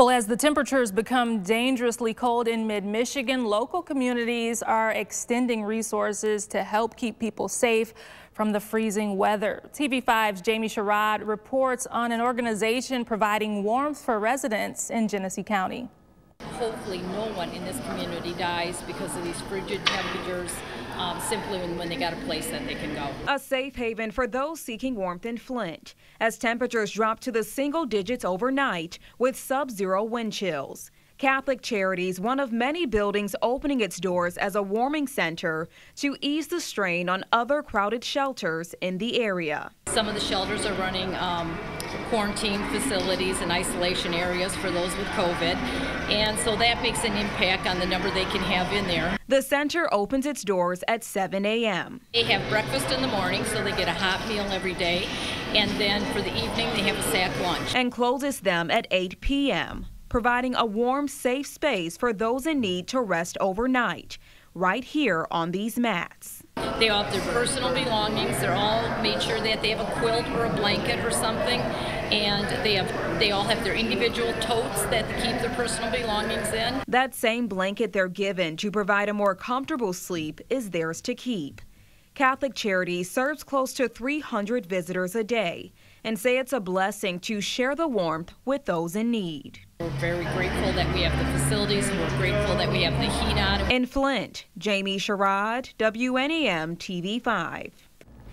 Well, as the temperatures become dangerously cold in mid-Michigan, local communities are extending resources to help keep people safe from the freezing weather. TV5's Jamie Sherrod reports on an organization providing warmth for residents in Genesee County. Hopefully no one in this community dies because of these frigid temperatures um, simply when, they got a place that they can go. A safe haven for those seeking warmth in Flint as temperatures drop to the single digits overnight with sub-zero wind chills. Catholic Charities, one of many buildings opening its doors as a warming center to ease the strain on other crowded shelters in the area. Some of the shelters are running um, quarantine facilities and isolation areas for those with COVID, and so that makes an impact on the number they can have in there. The center opens its doors at 7 a.m. They have breakfast in the morning, so they get a hot meal every day, and then for the evening they have a sack lunch. And closes them at 8 p.m providing a warm, safe space for those in need to rest overnight, right here on these mats. They all have their personal belongings. They're all made sure that they have a quilt or a blanket or something, and they have they all have their individual totes that keep their personal belongings in. That same blanket they're given to provide a more comfortable sleep is theirs to keep. Catholic Charity serves close to 300 visitors a day and say it's a blessing to share the warmth with those in need. We're very grateful that we have the facilities and we're grateful that we have the heat on. In Flint, Jamie Sherrod, WNEM TV 5.